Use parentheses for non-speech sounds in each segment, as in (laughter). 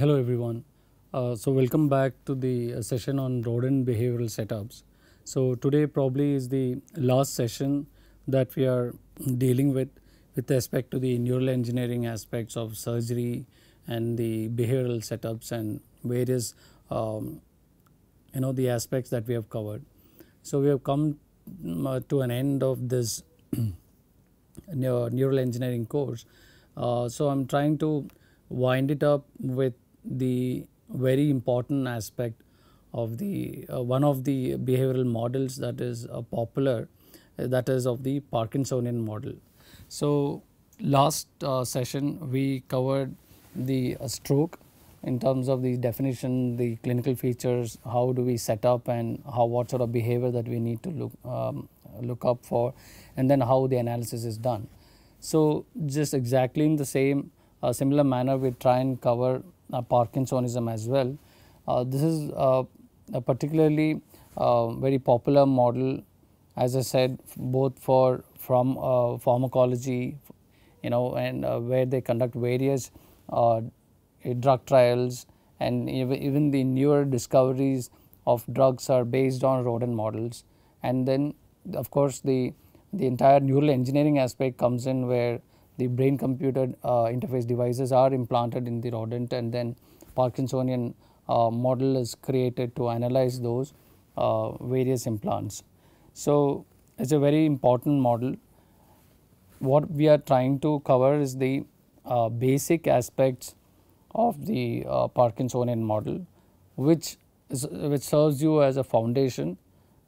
Hello everyone. Uh, so welcome back to the uh, session on rodent behavioral setups. So today probably is the last session that we are dealing with with respect to the neural engineering aspects of surgery and the behavioral setups and various um, you know the aspects that we have covered. So we have come mm, uh, to an end of this (clears throat) neural engineering course. Uh, so I'm trying to wind it up with the very important aspect of the uh, one of the behavioral models that is uh, popular uh, that is of the Parkinsonian model. So last uh, session we covered the uh, stroke in terms of the definition, the clinical features, how do we set up and how what sort of behavior that we need to look um, look up for and then how the analysis is done. So just exactly in the same uh, similar manner we try and cover Parkinsonism as well. Uh, this is uh, a particularly uh, very popular model as I said both for from uh, pharmacology you know and where they conduct various drug trials and even the newer discoveries of drugs are based on rodent models and then of course the the entire neural engineering aspect comes in where the brain computer uh, interface devices are implanted in the rodent and then Parkinsonian uh, model is created to analyze those uh, various implants. So, it is a very important model. What we are trying to cover is the uh, basic aspects of the uh, Parkinsonian model which is, which serves you as a foundation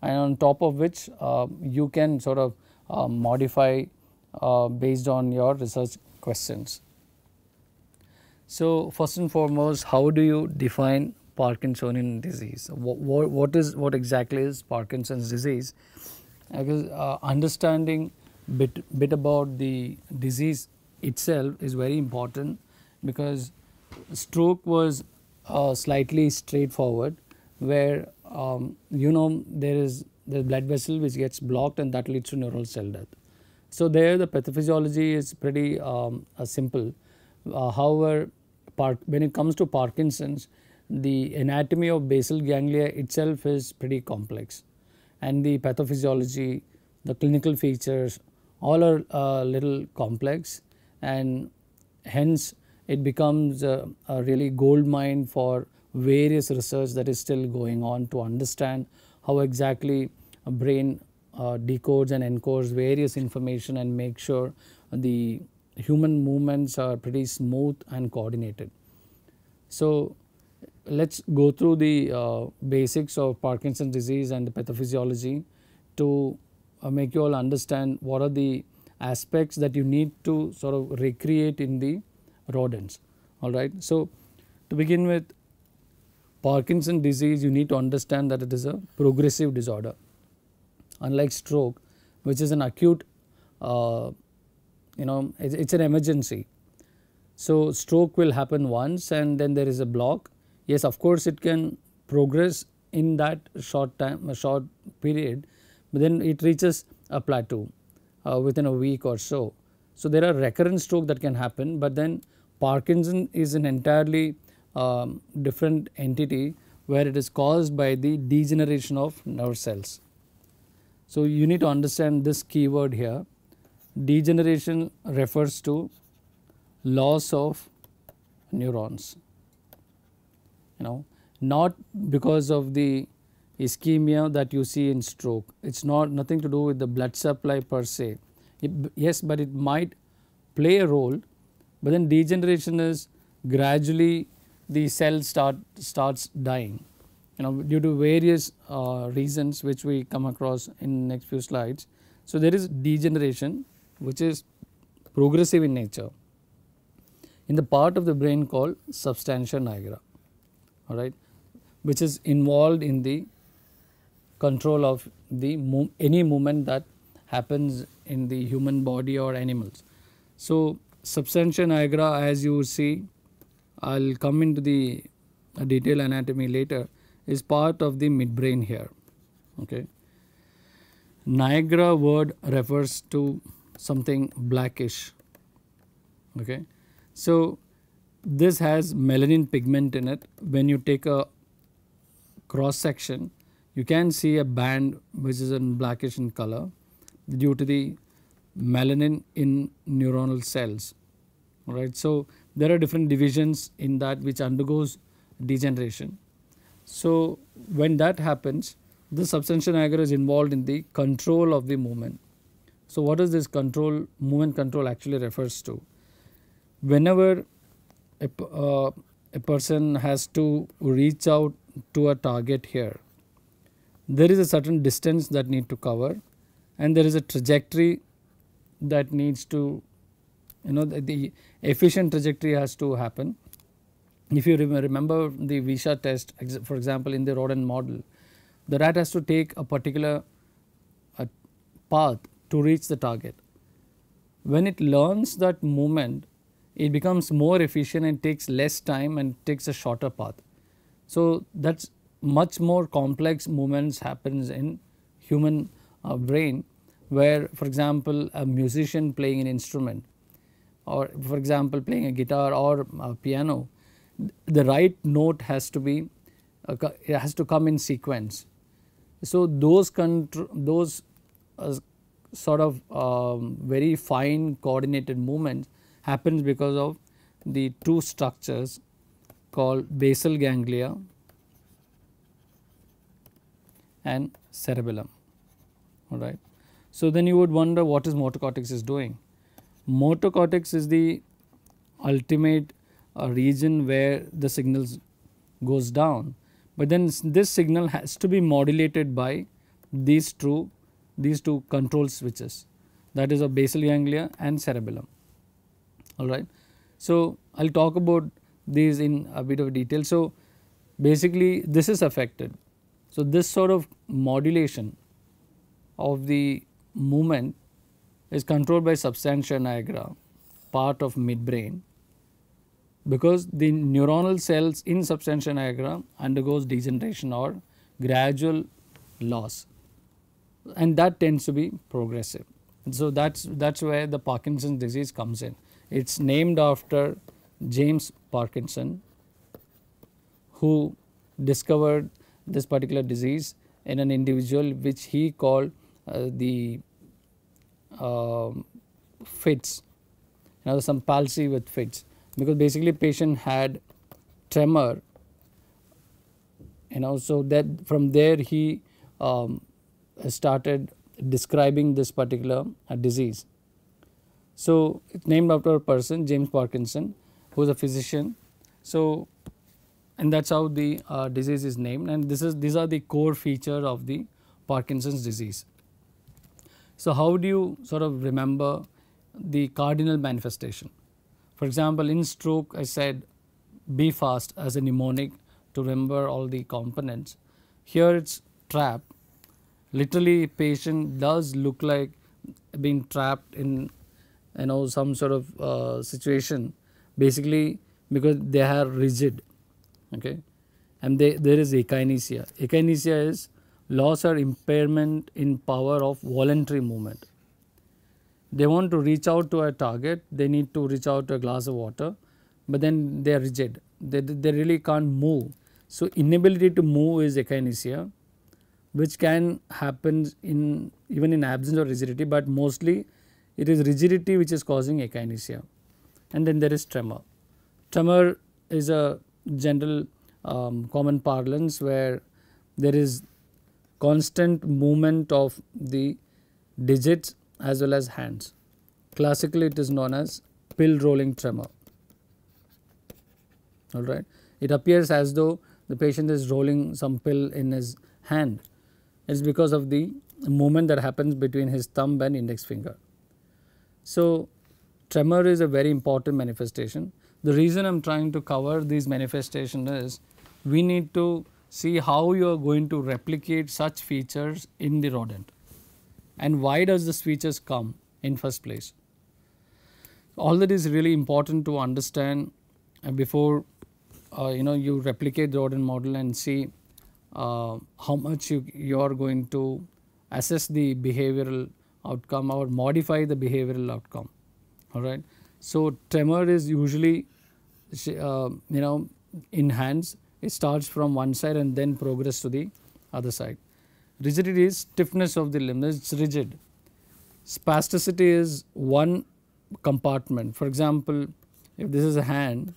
and on top of which uh, you can sort of modify based on your research questions. So, first and foremost how do you define Parkinsonian disease? What, what, what is what exactly is Parkinson's disease? Because uh, understanding bit, bit about the disease itself is very important because stroke was uh, slightly straightforward where um, you know there is the blood vessel which gets blocked and that leads to neural cell death. So, there the pathophysiology is pretty um, uh, simple. Uh, however, when it comes to Parkinson's, the anatomy of basal ganglia itself is pretty complex and the pathophysiology, the clinical features all are a uh, little complex and hence it becomes a, a really gold mine for various research that is still going on to understand how exactly a brain decodes and encodes various information and make sure the human movements are pretty smooth and coordinated. So, let us go through the uh, basics of Parkinson's disease and the pathophysiology to uh, make you all understand what are the aspects that you need to sort of recreate in the rodents alright. So, to begin with Parkinson disease you need to understand that it is a progressive disorder unlike stroke which is an acute uh, you know it is an emergency. So, stroke will happen once and then there is a block yes of course it can progress in that short time a short period but then it reaches a plateau uh, within a week or so. So, there are recurrent stroke that can happen but then Parkinson is an entirely um, different entity where it is caused by the degeneration of nerve cells. So, you need to understand this keyword here. Degeneration refers to loss of neurons. You know not because of the ischemia that you see in stroke. It is not nothing to do with the blood supply per se. It, yes, but it might play a role, but then degeneration is gradually the cell start starts dying you know due to various uh, reasons which we come across in next few slides. So, there is degeneration which is progressive in nature in the part of the brain called substantia nigra alright which is involved in the control of the move, any movement that happens in the human body or animals. So, substantia nigra as you see I will come into the uh, detailed anatomy later is part of the midbrain here. Okay. Nigra word refers to something blackish. Okay. So, this has melanin pigment in it. When you take a cross section, you can see a band which is in blackish in color due to the melanin in neuronal cells. Right. So, there are different divisions in that which undergoes degeneration. So, when that happens the substantia nigra is involved in the control of the movement. So, what does this control movement control actually refers to? Whenever a, uh, a person has to reach out to a target here, there is a certain distance that need to cover and there is a trajectory that needs to you know the, the efficient trajectory has to happen. If you remember the Visha test for example in the rodent model, the rat has to take a particular a path to reach the target. When it learns that movement it becomes more efficient and takes less time and takes a shorter path. So, that is much more complex movements happens in human uh, brain where for example, a musician playing an instrument or for example, playing a guitar or a piano, the right note has to be uh, has to come in sequence. So, those those uh, sort of um, very fine coordinated movements happens because of the two structures called basal ganglia and cerebellum all right. So, then you would wonder what is motor cortex is doing. Motor cortex is the ultimate uh, region where the signal goes down, but then this signal has to be modulated by these two these two control switches that is a basal ganglia and cerebellum all right. So, I will talk about these in a bit of detail. So, basically this is affected. So, this sort of modulation of the movement is controlled by substantia nigra part of midbrain because the neuronal cells in substantia nigra undergoes degeneration or gradual loss and that tends to be progressive. So, that is that is where the Parkinson's disease comes in. It is named after James Parkinson who discovered this particular disease in an individual which he called uh, the uh, fits, you know some palsy with fits because basically patient had tremor you know so that from there he um, started describing this particular uh, disease so, it's named after a person James Parkinson who is a physician. So, and that is how the uh, disease is named and this is these are the core feature of the Parkinson's disease. So, how do you sort of remember the cardinal manifestation? For example, in stroke I said be fast as a mnemonic to remember all the components. Here it is trap literally patient does look like being trapped in you know some sort of uh, situation basically because they are rigid okay and they, there is akinesia. Akinesia is loss or impairment in power of voluntary movement. They want to reach out to a target, they need to reach out to a glass of water, but then they are rigid, they, they really can't move. So, inability to move is akinesia which can happen in even in absence of rigidity, but mostly it is rigidity which is causing akinesia and then there is tremor. Tremor is a general um, common parlance where there is constant movement of the digits as well as hands. Classically it is known as pill rolling tremor alright. It appears as though the patient is rolling some pill in his hand it is because of the movement that happens between his thumb and index finger. So, tremor is a very important manifestation. The reason I am trying to cover these manifestations is we need to see how you are going to replicate such features in the rodent and why does this features come in first place. All that is really important to understand uh, before uh, you know you replicate the rodent model and see uh, how much you, you are going to assess the behavioral outcome or modify the behavioral outcome all right. So, tremor is usually uh, you know in hands it starts from one side and then progress to the other side. Rigidity is stiffness of the limb, it is rigid. Spasticity is one compartment. For example, if this is a hand,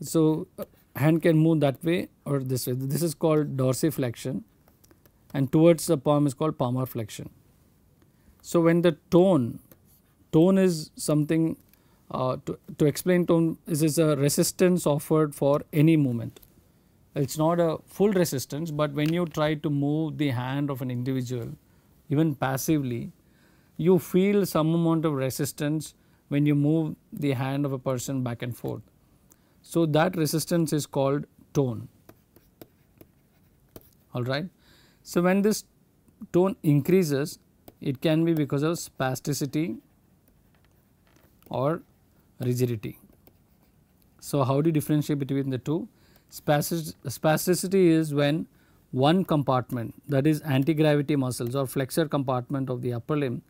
so uh, hand can move that way or this way. This is called dorsiflexion and towards the palm is called palmar flexion. So, when the tone, tone is something uh, to, to explain tone is, is a resistance offered for any movement. It is not a full resistance, but when you try to move the hand of an individual even passively, you feel some amount of resistance when you move the hand of a person back and forth. So, that resistance is called tone alright. So, when this tone increases it can be because of spasticity or rigidity. So, how do you differentiate between the two? Spasticity is when one compartment that is anti-gravity muscles or flexor compartment of the upper limb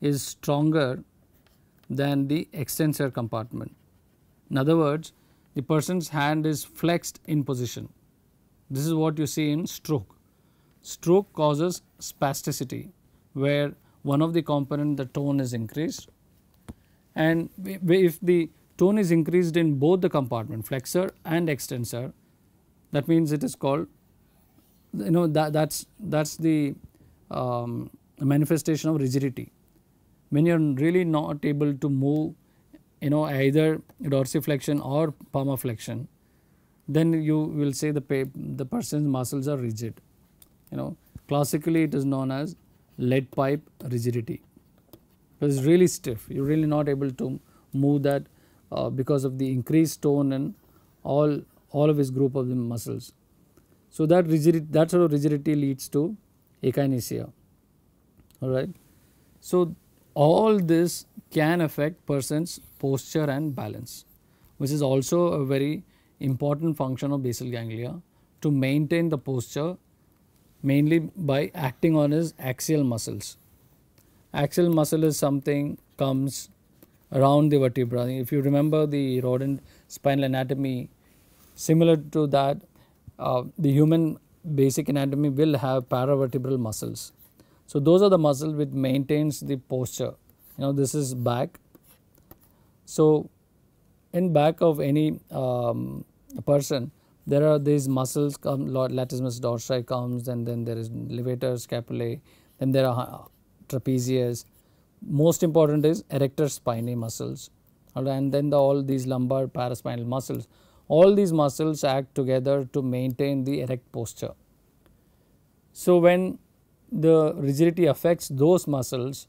is stronger than the extensor compartment. In other words, the person's hand is flexed in position. This is what you see in stroke. Stroke causes spasticity where one of the component the tone is increased and if the tone is increased in both the compartment flexor and extensor that means it is called you know that that's that's the um, manifestation of rigidity. When you are really not able to move you know either dorsiflexion or palmar flexion then you will say the the person's muscles are rigid. You know classically it is known as lead pipe rigidity. It is really stiff. You are really not able to move that uh, because of the increased tone and all all of his group of the muscles. So, that rigidity that sort of rigidity leads to akinesia alright. So, all this can affect person's posture and balance which is also a very important function of basal ganglia to maintain the posture mainly by acting on his axial muscles. Axial muscle is something comes around the vertebra. If you remember the rodent spinal anatomy Similar to that, uh, the human basic anatomy will have paravertebral muscles. So, those are the muscles which maintains the posture. You know this is back. So, in back of any um, person there are these muscles come latissimus dorsi comes and then there is levator scapulae then there are uh, trapezius most important is erector spinae muscles and then the, all these lumbar paraspinal muscles all these muscles act together to maintain the erect posture. So, when the rigidity affects those muscles,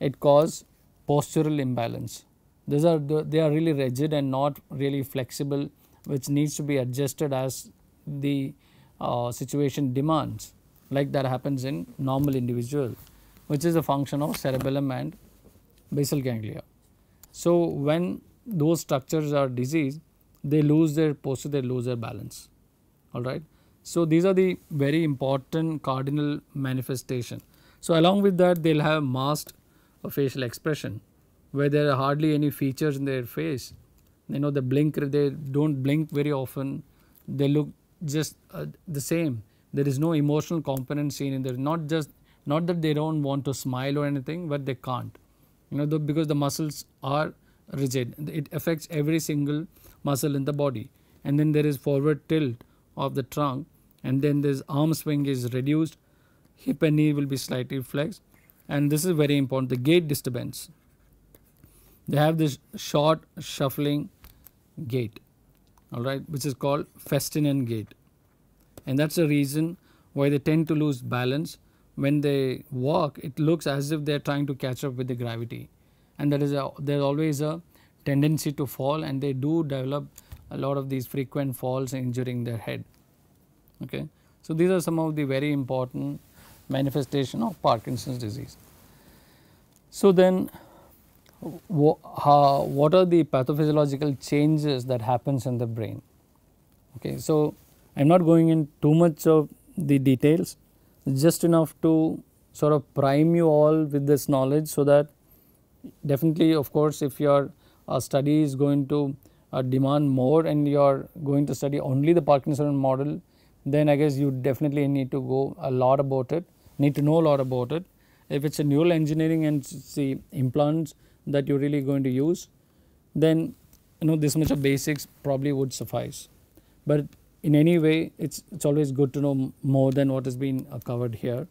it causes postural imbalance. These are they are really rigid and not really flexible, which needs to be adjusted as the uh, situation demands, like that happens in normal individual, which is a function of cerebellum and basal ganglia. So, when those structures are diseased, they lose their posture, they lose their balance. All right. So these are the very important cardinal manifestation. So along with that, they'll have masked a facial expression, where there are hardly any features in their face. You know, the blink they don't blink very often. They look just uh, the same. There is no emotional component seen in there. Not just not that they don't want to smile or anything, but they can't. You know, the, because the muscles are rigid. It affects every single muscle in the body. And then there is forward tilt of the trunk. And then this arm swing is reduced, hip and knee will be slightly flexed. And this is very important the gait disturbance. They have this short shuffling gait alright which is called Festinian gait. And that is the reason why they tend to lose balance. When they walk it looks as if they are trying to catch up with the gravity. And there is a there is always a tendency to fall and they do develop a lot of these frequent falls injuring their head. Okay. So, these are some of the very important manifestation of Parkinson's disease. So, then what are the pathophysiological changes that happens in the brain? Okay. So, I am not going in too much of the details just enough to sort of prime you all with this knowledge so that definitely of course if you are study is going to uh, demand more and you are going to study only the Parkinson model, then I guess you definitely need to go a lot about it, need to know a lot about it. If it is a neural engineering and the implants that you are really going to use, then you know this much of basics probably would suffice. But in any way it is it's always good to know more than what has been uh, covered here.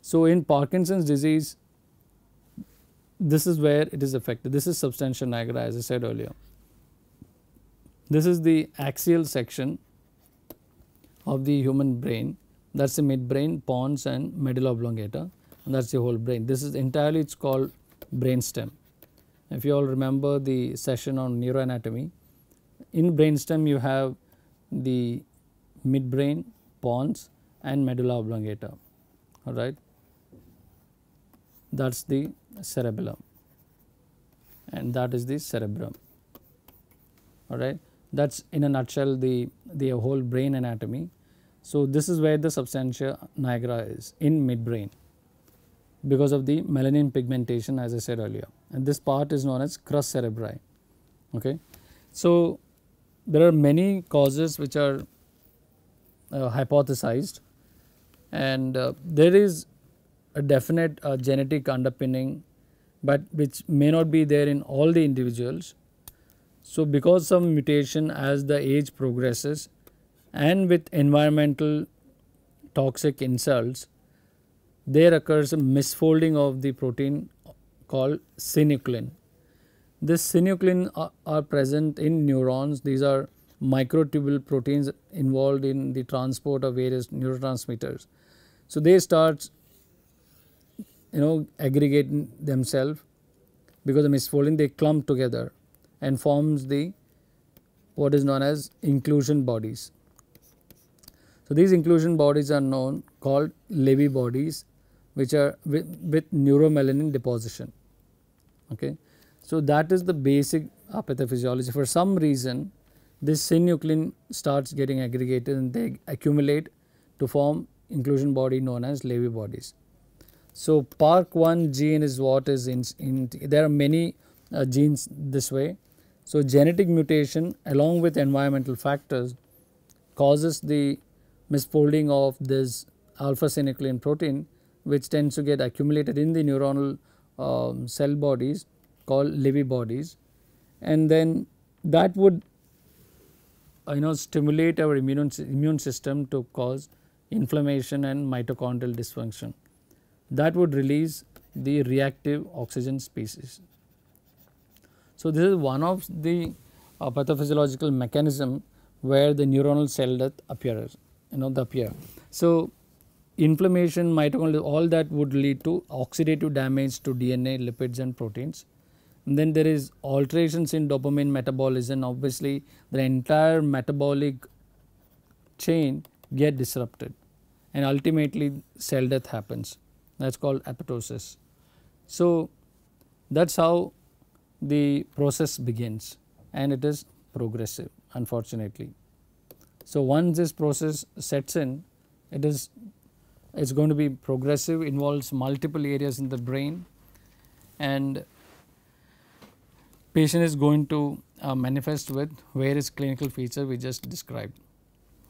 So, in Parkinson's disease this is where it is affected this is substantia nigra as I said earlier. This is the axial section of the human brain that is the midbrain, pons and medulla oblongata and that is the whole brain. This is entirely it is called brainstem. If you all remember the session on neuroanatomy, in brainstem you have the midbrain, pons and medulla oblongata alright. That is the cerebellum and that is the cerebrum alright. That is in a nutshell the, the whole brain anatomy. So, this is where the substantia nigra is in midbrain because of the melanin pigmentation as I said earlier and this part is known as crus cerebri. Okay. So, there are many causes which are uh, hypothesized and uh, there is a definite uh, genetic underpinning, but which may not be there in all the individuals. So, because some mutation as the age progresses and with environmental toxic insults, there occurs a misfolding of the protein called synuclein. This synuclein are, are present in neurons. These are microtubule proteins involved in the transport of various neurotransmitters. So, they start you know aggregate themselves because of misfolding they clump together and forms the what is known as inclusion bodies. So, these inclusion bodies are known called Lewy bodies which are with, with neuromelanin deposition. Okay. So, that is the basic pathophysiology. For some reason this synuclein starts getting aggregated and they accumulate to form inclusion body known as Lewy bodies. So, PARK1 gene is what is in, in there are many uh, genes this way. So, genetic mutation along with environmental factors causes the misfolding of this alpha synuclein protein which tends to get accumulated in the neuronal um, cell bodies called Lewy bodies and then that would you know stimulate our immune, immune system to cause inflammation and mitochondrial dysfunction that would release the reactive oxygen species. So, this is one of the uh, pathophysiological mechanism where the neuronal cell death appears, you know, the appear. So, inflammation, mitochondria, all that would lead to oxidative damage to DNA, lipids and proteins. And then there is alterations in dopamine metabolism, obviously the entire metabolic chain get disrupted and ultimately cell death happens that is called apoptosis. So, that is how the process begins and it is progressive unfortunately. So, once this process sets in it is it is going to be progressive involves multiple areas in the brain and patient is going to uh, manifest with various clinical feature we just described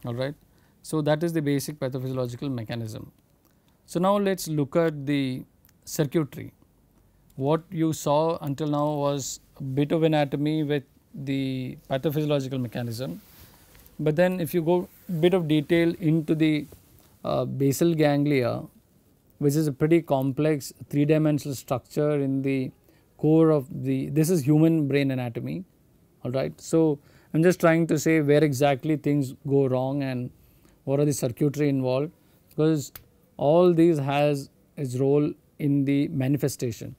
all right. So, that is the basic pathophysiological mechanism. So, now let us look at the circuitry. What you saw until now was a bit of anatomy with the pathophysiological mechanism, but then if you go bit of detail into the uh, basal ganglia which is a pretty complex three dimensional structure in the core of the this is human brain anatomy alright. So, I am just trying to say where exactly things go wrong and what are the circuitry involved because all these has its role in the manifestation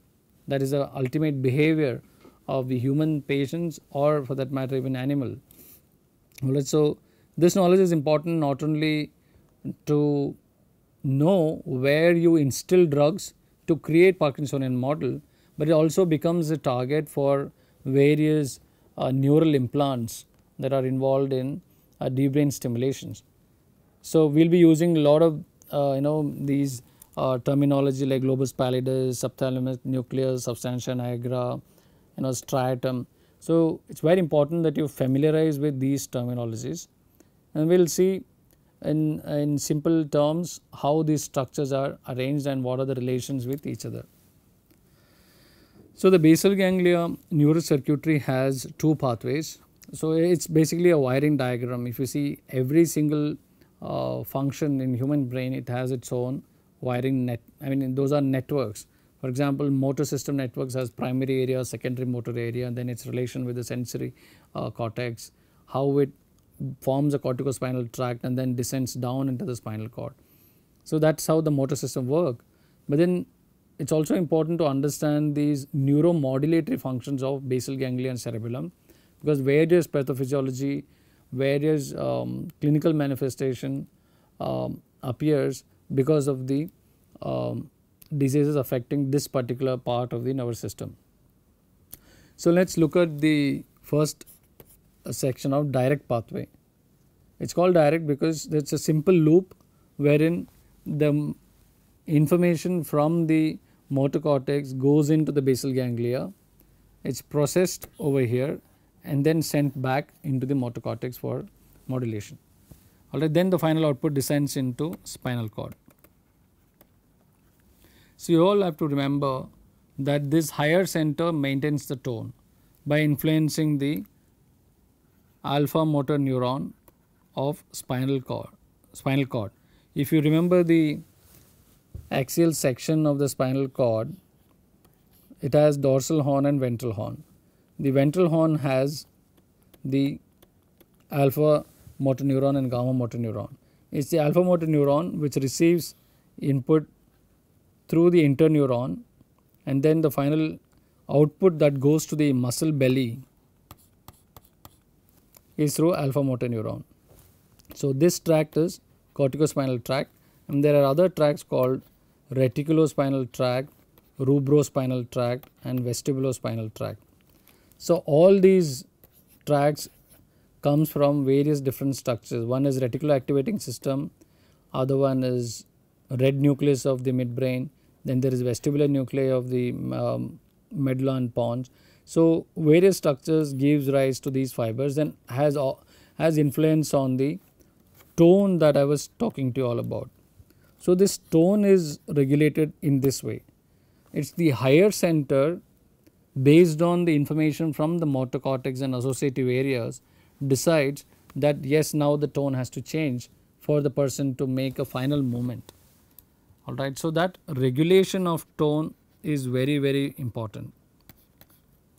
that is the ultimate behavior of the human patients or for that matter even animal. So, this knowledge is important not only to know where you instill drugs to create Parkinsonian model, but it also becomes a target for various uh, neural implants that are involved in uh, deep brain stimulations. So, we will be using a lot of you know these uh, terminology like globus pallidus, subthalamus nucleus, substantia nigra, you know striatum. So, it is very important that you familiarize with these terminologies and we will see in, in simple terms how these structures are arranged and what are the relations with each other. So, the basal ganglia neurocircuitry has two pathways. So, it is basically a wiring diagram if you see every single uh, function in human brain it has its own wiring net I mean those are networks. For example, motor system networks has primary area, secondary motor area and then its relation with the sensory uh, cortex, how it forms a corticospinal tract and then descends down into the spinal cord. So, that is how the motor system work. But then it is also important to understand these neuromodulatory functions of basal ganglia and cerebellum because various pathophysiology, various um, clinical manifestation um, appears because of the um, diseases affecting this particular part of the nervous system. So, let us look at the first section of direct pathway. It is called direct because it is a simple loop wherein the information from the motor cortex goes into the basal ganglia, it is processed over here and then sent back into the motor cortex for modulation. Alright, then the final output descends into spinal cord. So, you all have to remember that this higher center maintains the tone by influencing the alpha motor neuron of spinal cord spinal cord. If you remember the axial section of the spinal cord, it has dorsal horn and ventral horn. The ventral horn has the alpha motor neuron and gamma motor neuron. It is the alpha motor neuron which receives input through the interneuron and then the final output that goes to the muscle belly is through alpha motor neuron. So, this tract is corticospinal tract and there are other tracts called reticulospinal tract, rubrospinal tract and vestibulospinal tract. So, all these tracks comes from various different structures. One is reticular activating system, other one is red nucleus of the midbrain, then there is vestibular nuclei of the um, medulla and pons. So, various structures gives rise to these fibers and has, has influence on the tone that I was talking to you all about. So, this tone is regulated in this way. It is the higher center based on the information from the motor cortex and associative areas decides that yes now the tone has to change for the person to make a final movement alright. So, that regulation of tone is very very important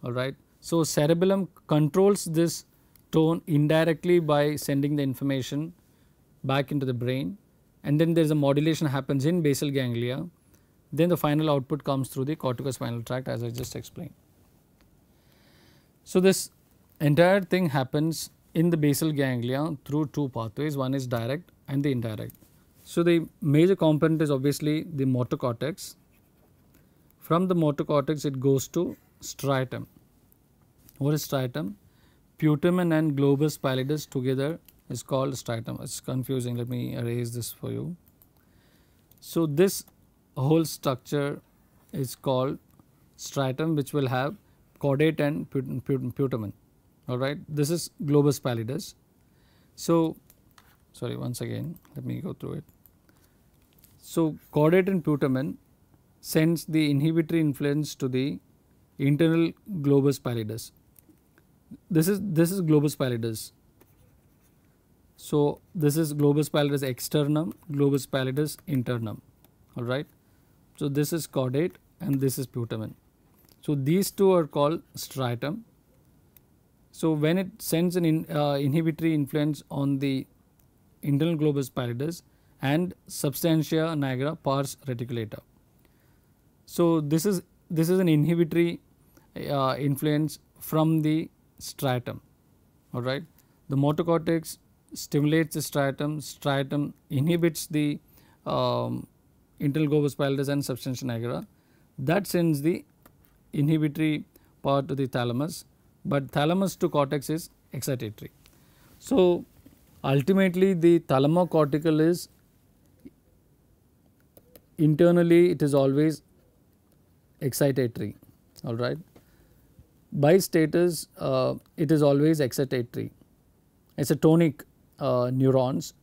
alright. So, cerebellum controls this tone indirectly by sending the information back into the brain and then there is a modulation happens in basal ganglia then the final output comes through the corticospinal tract as I just explained. So, this entire thing happens in the basal ganglia through two pathways one is direct and the indirect. So, the major component is obviously the motor cortex from the motor cortex it goes to striatum. What is striatum? Putamen and globus pallidus together is called striatum. It is confusing. Let me erase this for you. So, this whole structure is called striatum which will have caudate and putamen alright. This is globus pallidus. So, sorry once again let me go through it. So, caudate and putamen sends the inhibitory influence to the internal globus pallidus. This is this is globus pallidus so, this is globus pallidus externum, globus pallidus internum, alright. So, this is caudate and this is putamen. So, these two are called striatum. So, when it sends an in, uh, inhibitory influence on the internal globus pallidus and substantia nigra pars reticulata. So, this is this is an inhibitory uh, influence from the striatum, alright. The motor cortex stimulates the striatum, striatum inhibits the um, internal globus pallidus and substantia nigra that sends the inhibitory part to the thalamus, but thalamus to cortex is excitatory. So, ultimately the thalamocortical is internally it is always excitatory alright. by status uh, it is always excitatory. It is a tonic uh, neurons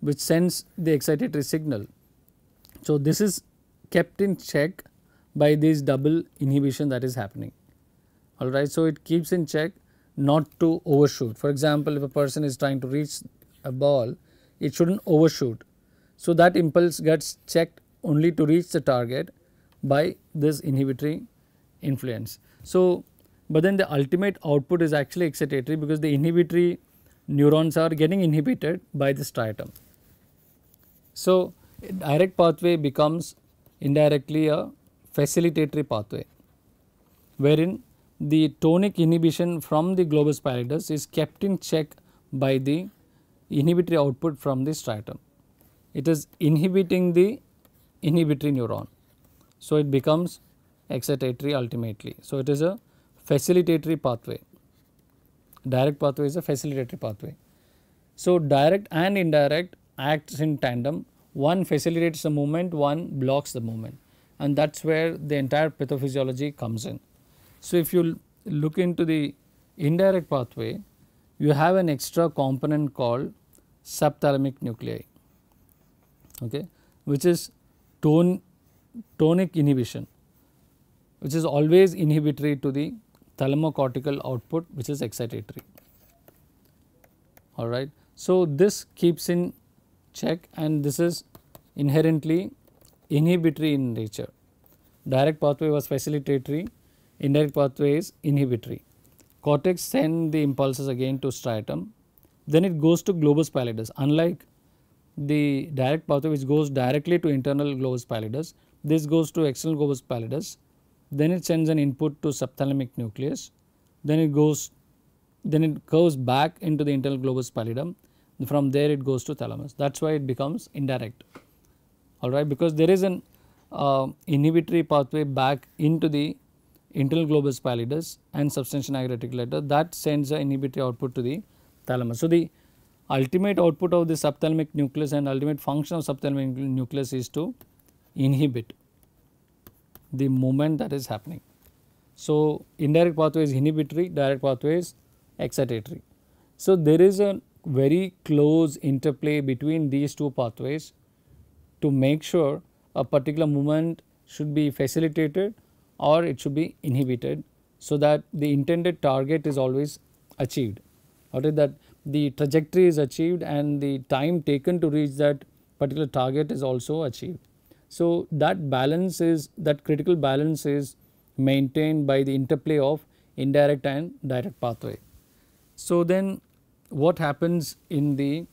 which sends the excitatory signal. So, this is kept in check by this double inhibition that is happening alright. So, it keeps in check not to overshoot. For example, if a person is trying to reach a ball, it should not overshoot. So, that impulse gets checked only to reach the target by this inhibitory influence. So, but then the ultimate output is actually excitatory because the inhibitory neurons are getting inhibited by the striatum. So, direct pathway becomes indirectly a facilitatory pathway wherein the tonic inhibition from the globus pallidus is kept in check by the inhibitory output from the striatum. It is inhibiting the inhibitory neuron. So, it becomes excitatory ultimately. So, it is a facilitatory pathway, direct pathway is a facilitatory pathway. So, direct and indirect acts in tandem, one facilitates the movement, one blocks the movement and that is where the entire pathophysiology comes in. So, if you look into the indirect pathway, you have an extra component called subthalamic nuclei, okay, which is tonic inhibition, which is always inhibitory to the thalamocortical output which is excitatory. All right. So, this keeps in check and this is inherently inhibitory in nature. Direct pathway was facilitatory indirect pathway is inhibitory. Cortex send the impulses again to striatum, then it goes to globus pallidus. Unlike the direct pathway which goes directly to internal globus pallidus, this goes to external globus pallidus, then it sends an input to subthalamic nucleus, then it goes then it curves back into the internal globus pallidum, from there it goes to thalamus. That is why it becomes indirect, alright, because there is an uh, inhibitory pathway back into the internal globus pallidus and substantia nigra reticulata that sends the inhibitory output to the thalamus. So, the ultimate output of the subthalamic nucleus and ultimate function of subthalamic nucleus is to inhibit the movement that is happening. So, indirect pathway is inhibitory, direct pathway is excitatory. So, there is a very close interplay between these two pathways to make sure a particular movement should be facilitated or it should be inhibited so that the intended target is always achieved or that the trajectory is achieved and the time taken to reach that particular target is also achieved. So, that balance is that critical balance is maintained by the interplay of indirect and direct pathway. So, then what happens in the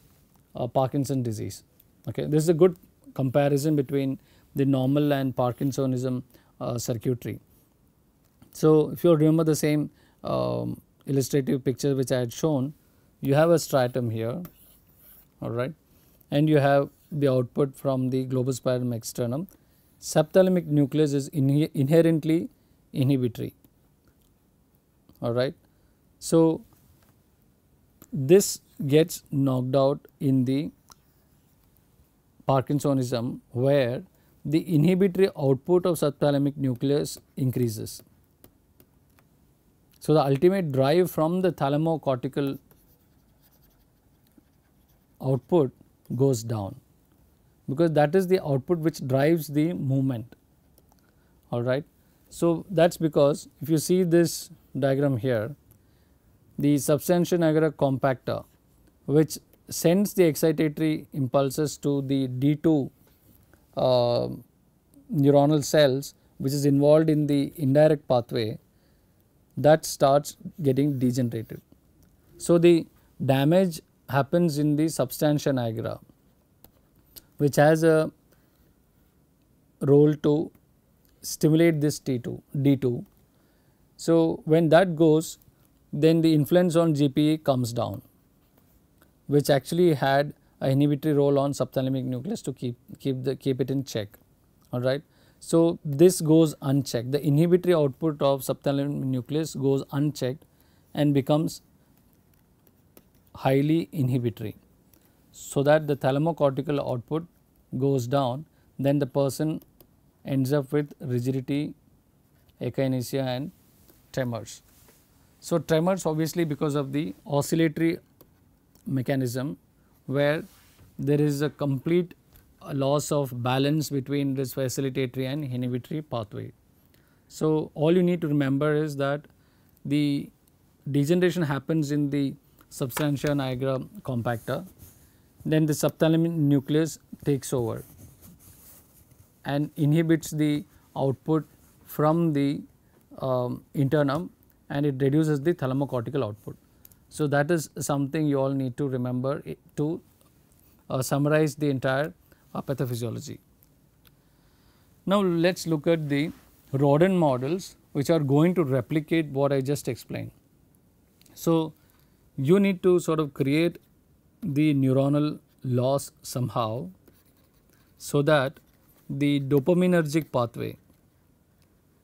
uh, Parkinson disease? Okay. This is a good comparison between the normal and Parkinsonism uh, circuitry. So, if you remember the same um, illustrative picture which I had shown, you have a striatum here, all right, and you have the output from the globus pallidum externum. Subthalamic nucleus is in inherently inhibitory, all right. So, this gets knocked out in the Parkinsonism where the inhibitory output of subthalamic nucleus increases. So, the ultimate drive from the thalamocortical output goes down because that is the output which drives the movement all right. So, that is because if you see this diagram here the substantia nigra compacta which sends the excitatory impulses to the D2 uh, neuronal cells which is involved in the indirect pathway that starts getting degenerated. So, the damage happens in the substantia nigra which has a role to stimulate this T2 D2. So, when that goes then the influence on GPE comes down which actually had a inhibitory role on subthalamic nucleus to keep keep the keep it in check all right. So, this goes unchecked the inhibitory output of subthalamic nucleus goes unchecked and becomes highly inhibitory. So, that the thalamocortical output goes down then the person ends up with rigidity, akinesia and tremors. So, tremors obviously because of the oscillatory mechanism where there is a complete loss of balance between this facilitatory and inhibitory pathway. So, all you need to remember is that the degeneration happens in the substantia nigra compacta, then the subthalamic nucleus takes over and inhibits the output from the um, internum and it reduces the thalamocortical output. So, that is something you all need to remember to uh, summarize the entire uh, pathophysiology. Now, let us look at the rodent models which are going to replicate what I just explained. So, you need to sort of create the neuronal loss somehow so that the dopaminergic pathway.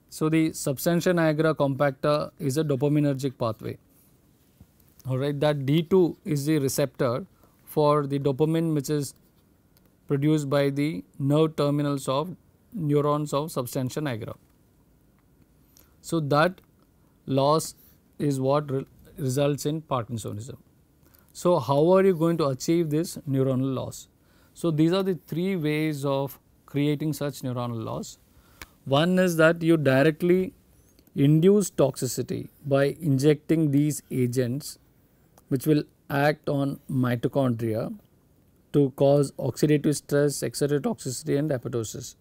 So, the substantia nigra compacta is a dopaminergic pathway alright that D2 is the receptor for the dopamine which is produced by the nerve terminals of neurons of substantia nigra. So, that loss is what re results in Parkinsonism. So, how are you going to achieve this neuronal loss? So, these are the three ways of creating such neuronal loss. One is that you directly induce toxicity by injecting these agents which will act on mitochondria to cause oxidative stress, excitotoxicity and apoptosis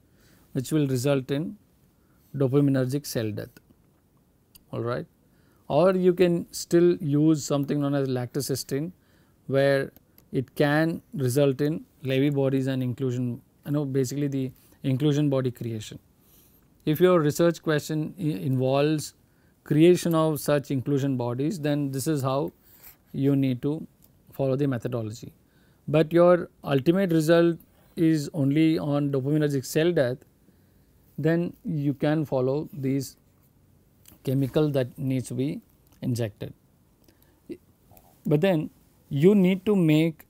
which will result in dopaminergic cell death alright. Or you can still use something known as lactocystine where it can result in Lewy bodies and inclusion you know basically the inclusion body creation. If your research question involves creation of such inclusion bodies then this is how you need to follow the methodology. But your ultimate result is only on dopaminergic cell death then you can follow these chemical that needs to be injected. But then you need to make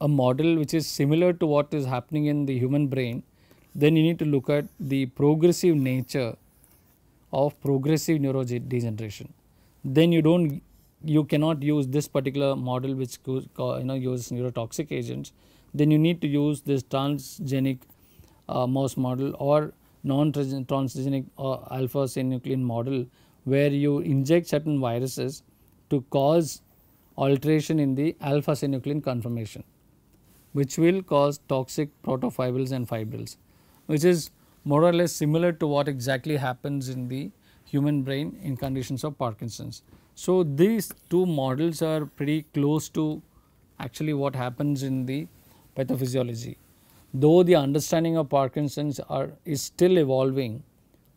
a model which is similar to what is happening in the human brain, then you need to look at the progressive nature of progressive neurodegeneration. Then you don't you cannot use this particular model which you know uses neurotoxic agents, then you need to use this transgenic uh, mouse model or non-transgenic uh, alpha synuclein model where you inject certain viruses to cause alteration in the alpha synuclein conformation which will cause toxic protofibrils and fibrils which is more or less similar to what exactly happens in the human brain in conditions of Parkinson's. So, these two models are pretty close to actually what happens in the pathophysiology. Though the understanding of Parkinson's are is still evolving,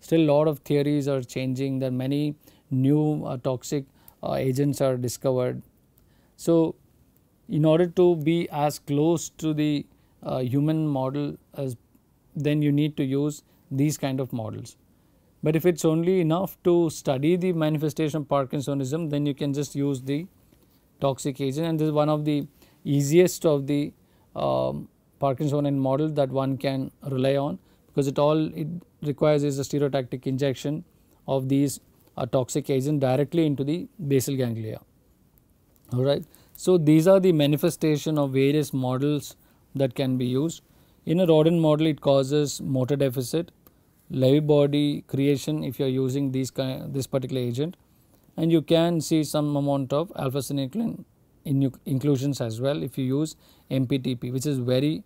still lot of theories are changing, there are many new uh, toxic uh, agents are discovered. So, in order to be as close to the uh, human model as then you need to use these kind of models. But if it is only enough to study the manifestation of Parkinsonism, then you can just use the toxic agent and this is one of the easiest of the um, Parkinsonian model that one can rely on because it all it requires is a stereotactic injection of these uh, toxic agent directly into the basal ganglia. Alright. So, these are the manifestation of various models that can be used. In a rodent model it causes motor deficit, Lewy body creation if you are using these kind, this particular agent. And you can see some amount of alpha synuclein in inclusions as well if you use MPTP which is very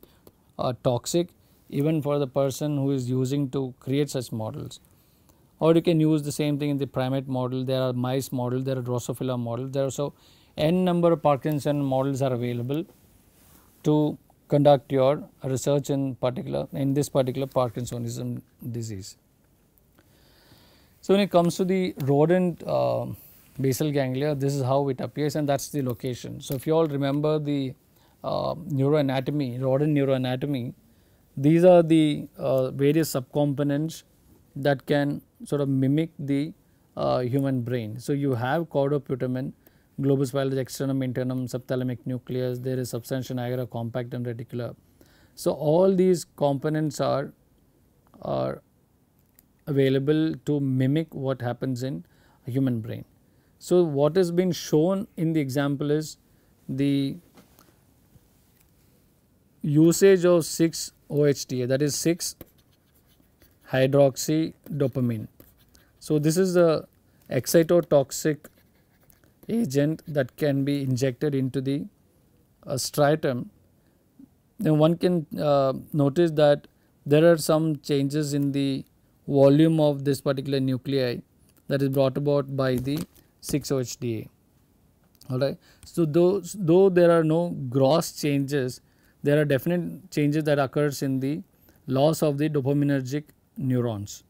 uh, toxic even for the person who is using to create such models. Or you can use the same thing in the primate model, there are mice model, there are Drosophila model, there are so n number of Parkinson models are available to conduct your research in particular in this particular Parkinsonism disease. So, when it comes to the rodent uh, basal ganglia this is how it appears and that is the location. So, if you all remember the uh, neuroanatomy rodent neuroanatomy these are the uh, various subcomponents that can sort of mimic the uh, human brain. So, you have caudoputamen globus pallidus externum internum subthalamic nucleus there is substantia nigra compact and reticular. So, all these components are are available to mimic what happens in human brain. So, what has been shown in the example is the usage of 6 OHDA that is 6 hydroxy dopamine. So, this is the excitotoxic agent that can be injected into the uh, striatum. Then one can uh, notice that there are some changes in the volume of this particular nuclei that is brought about by the 6-OHDA. Alright. So, those, though there are no gross changes, there are definite changes that occurs in the loss of the dopaminergic neurons.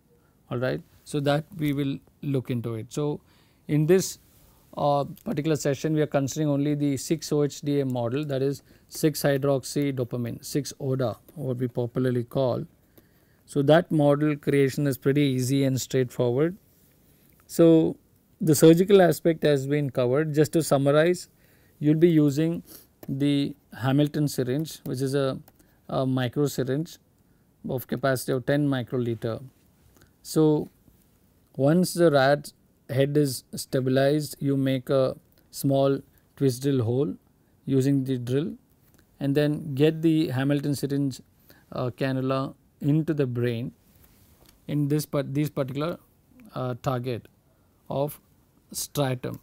Alright. So, that we will look into it. So, in this uh, particular session we are considering only the 6-OHDA model that is 6-hydroxy dopamine 6-ODA what we popularly call. So, that model creation is pretty easy and straightforward. So, the surgical aspect has been covered just to summarize you will be using the Hamilton syringe which is a, a micro syringe of capacity of 10 microliter. So, once the rat head is stabilized you make a small twist drill hole using the drill and then get the Hamilton syringe uh, cannula into the brain in this part this particular uh, target of striatum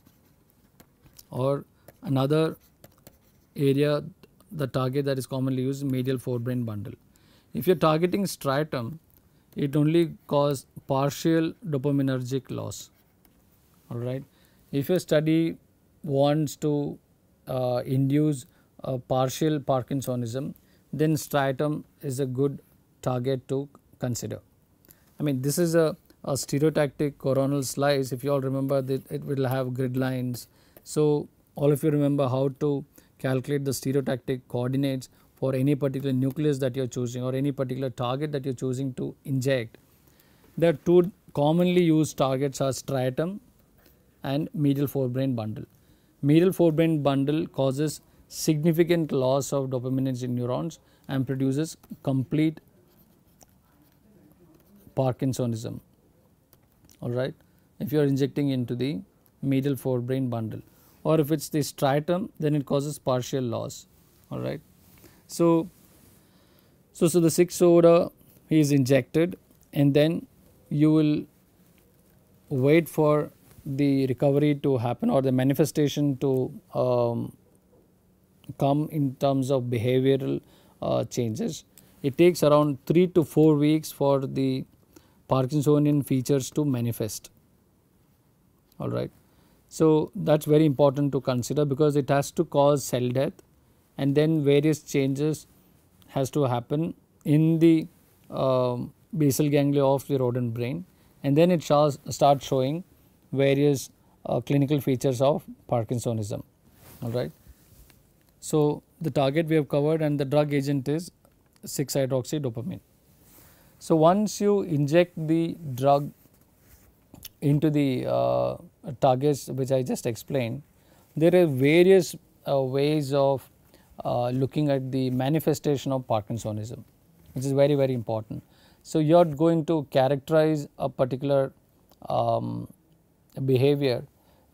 or another area the target that is commonly used medial forebrain bundle. If you are targeting striatum it only cause partial dopaminergic loss alright. If your study wants to uh, induce a partial Parkinsonism then striatum is a good target to consider. I mean this is a, a stereotactic coronal slice if you all remember that it will have grid lines. So, all of you remember how to calculate the stereotactic coordinates for any particular nucleus that you are choosing or any particular target that you are choosing to inject. There are two commonly used targets are striatum and medial forebrain bundle. Medial forebrain bundle causes significant loss of dopaminergic neurons and produces complete Parkinsonism alright if you are injecting into the medial forebrain bundle or if it is the striatum then it causes partial loss alright. So, so, so the 6 soda is injected and then you will wait for the recovery to happen or the manifestation to um, come in terms of behavioral uh, changes. It takes around 3 to 4 weeks for the Parkinsonian features to manifest alright. So, that is very important to consider because it has to cause cell death and then various changes has to happen in the uh, basal ganglia of the rodent brain and then it shall start showing various uh, clinical features of Parkinsonism. All right. So, the target we have covered and the drug agent is 6 hydroxydopamine. So, once you inject the drug into the uh, targets which I just explained, there are various uh, ways of uh, looking at the manifestation of Parkinsonism which is very very important. So, you are going to characterize a particular um, behavior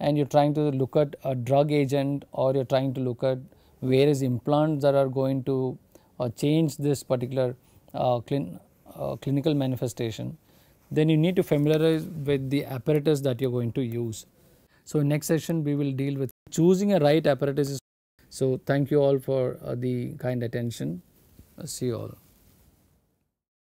and you are trying to look at a drug agent or you are trying to look at various implants that are going to uh, change this particular uh, clin uh, clinical manifestation, then you need to familiarize with the apparatus that you are going to use. So, in next session we will deal with choosing a right apparatus. So, thank you all for uh, the kind attention. see you all.